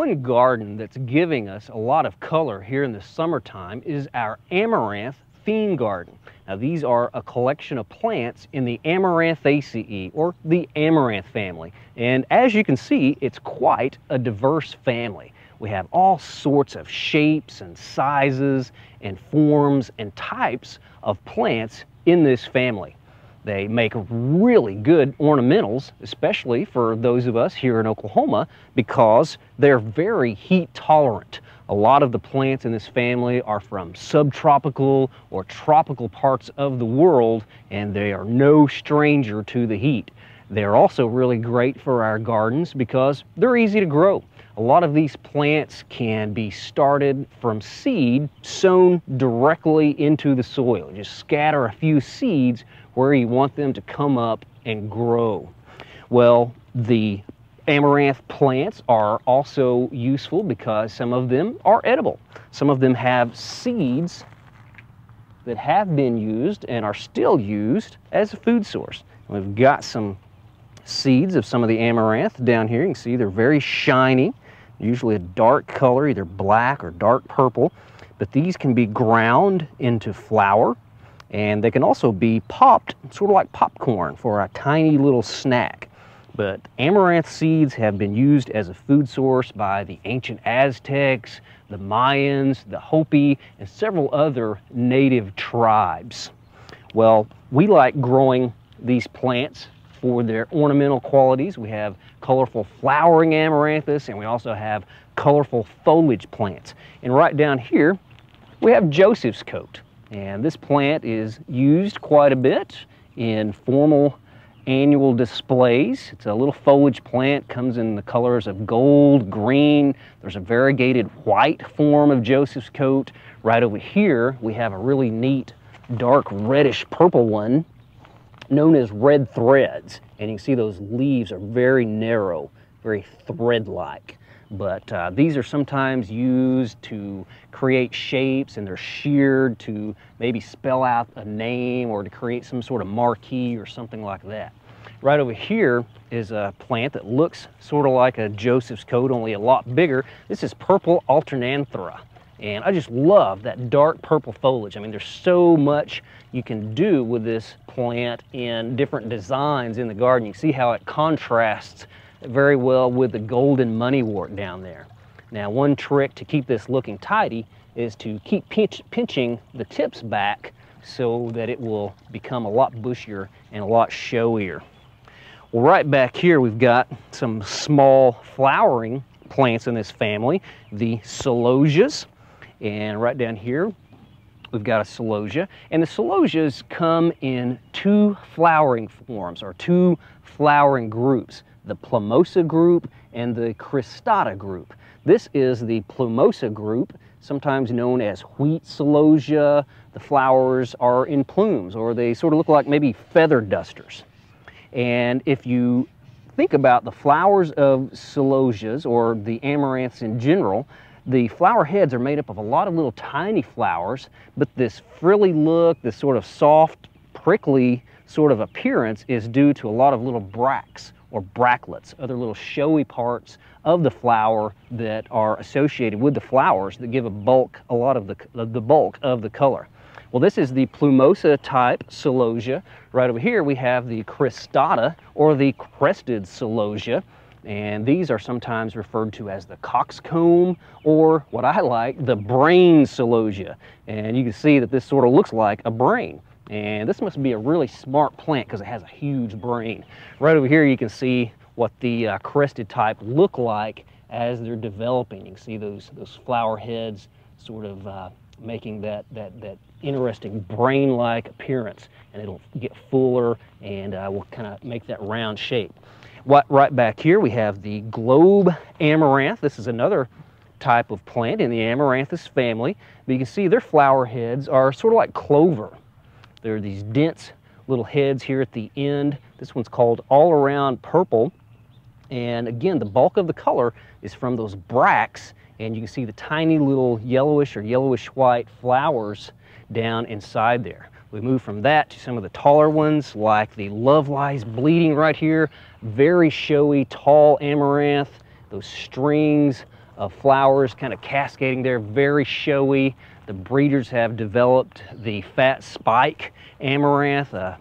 one garden that's giving us a lot of color here in the summertime is our amaranth theme garden. Now these are a collection of plants in the Amaranthaceae or the amaranth family. And as you can see, it's quite a diverse family. We have all sorts of shapes and sizes and forms and types of plants in this family. They make really good ornamentals, especially for those of us here in Oklahoma, because they're very heat tolerant. A lot of the plants in this family are from subtropical or tropical parts of the world, and they are no stranger to the heat. They're also really great for our gardens because they're easy to grow. A lot of these plants can be started from seed sown directly into the soil. Just scatter a few seeds where you want them to come up and grow. Well, the amaranth plants are also useful because some of them are edible. Some of them have seeds that have been used and are still used as a food source. We've got some seeds of some of the amaranth down here. You can see they're very shiny, usually a dark color, either black or dark purple. But these can be ground into flour and they can also be popped, sort of like popcorn for a tiny little snack. But amaranth seeds have been used as a food source by the ancient Aztecs, the Mayans, the Hopi, and several other native tribes. Well, we like growing these plants for their ornamental qualities. We have colorful flowering amaranthus, and we also have colorful foliage plants. And right down here, we have Joseph's coat. And this plant is used quite a bit in formal annual displays. It's a little foliage plant, comes in the colors of gold, green. There's a variegated white form of Joseph's coat. Right over here, we have a really neat dark reddish purple one known as red threads. And you can see those leaves are very narrow, very thread-like but uh, these are sometimes used to create shapes and they're sheared to maybe spell out a name or to create some sort of marquee or something like that. Right over here is a plant that looks sort of like a Joseph's coat, only a lot bigger. This is purple alternanthera. And I just love that dark purple foliage. I mean, there's so much you can do with this plant in different designs in the garden. You see how it contrasts very well with the golden moneywort down there. Now one trick to keep this looking tidy is to keep pinch, pinching the tips back so that it will become a lot bushier and a lot showier. Well, right back here we've got some small flowering plants in this family, the celosias. And right down here we've got a celosia. And the celosias come in two flowering forms or two flowering groups the Plumosa group and the Cristata group. This is the Plumosa group, sometimes known as wheat celosia. The flowers are in plumes or they sort of look like maybe feather dusters. And if you think about the flowers of celosias or the amaranths in general, the flower heads are made up of a lot of little tiny flowers, but this frilly look, this sort of soft, prickly sort of appearance is due to a lot of little bracts or bractlets, other little showy parts of the flower that are associated with the flowers that give a bulk, a lot of the, the bulk of the color. Well, this is the plumosa type celosia. Right over here we have the cristata or the crested celosia. And these are sometimes referred to as the coxcomb or what I like, the brain celosia. And you can see that this sort of looks like a brain. And this must be a really smart plant because it has a huge brain. Right over here you can see what the uh, crested type look like as they're developing. You can see those, those flower heads sort of uh, making that, that, that interesting brain-like appearance and it'll get fuller and uh, will kind of make that round shape. What, right back here we have the globe amaranth. This is another type of plant in the amaranthus family. But you can see their flower heads are sort of like clover. There are these dense little heads here at the end. This one's called all around purple. And again, the bulk of the color is from those bracts and you can see the tiny little yellowish or yellowish white flowers down inside there. We move from that to some of the taller ones like the Love Lies Bleeding right here. Very showy, tall amaranth, those strings of flowers kind of cascading there, very showy. The breeders have developed the fat spike amaranth, uh,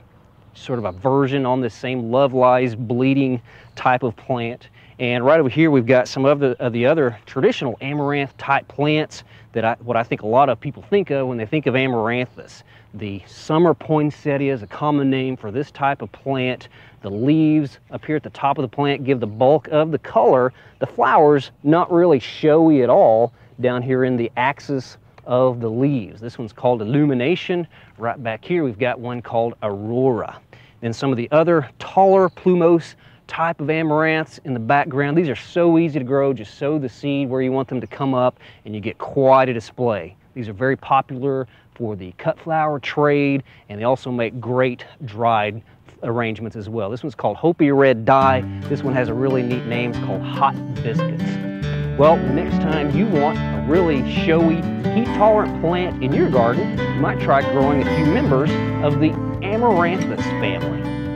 sort of a version on this same love lies bleeding type of plant. And right over here, we've got some of the, of the other traditional amaranth type plants that I, what I think a lot of people think of when they think of amaranthus. The summer poinsettia is a common name for this type of plant. The leaves here at the top of the plant give the bulk of the color. The flowers, not really showy at all down here in the axils of the leaves. This one's called illumination. Right back here, we've got one called aurora. Then some of the other taller plumose type of amaranths in the background. These are so easy to grow. Just sow the seed where you want them to come up and you get quite a display. These are very popular for the cut flower trade and they also make great dried arrangements as well. This one's called Hopi Red Dye. This one has a really neat name. It's called Hot Biscuits. Well, next time you want a really showy, heat-tolerant plant in your garden, you might try growing a few members of the Amaranthus family.